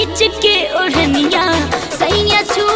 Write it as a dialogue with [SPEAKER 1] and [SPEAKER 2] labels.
[SPEAKER 1] नीच के उड़निया सैया छू